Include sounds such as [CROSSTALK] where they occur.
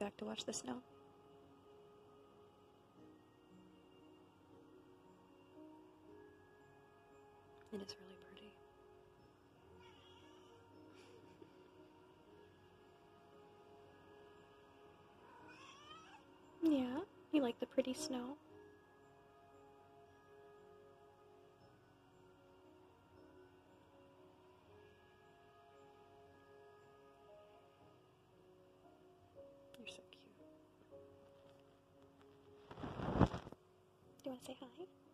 back to watch the snow. And It is really pretty. [LAUGHS] Yeah, you like the pretty snow? Say hi?